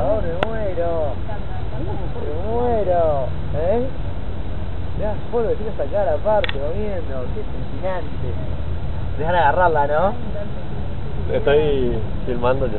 Oh, me muero. Me muero. ¿Eh? Mirá, vos lo tiene sacar aparte, moviendo. Qué fascinante. Dejan agarrarla, ¿no? Estoy filmando yo.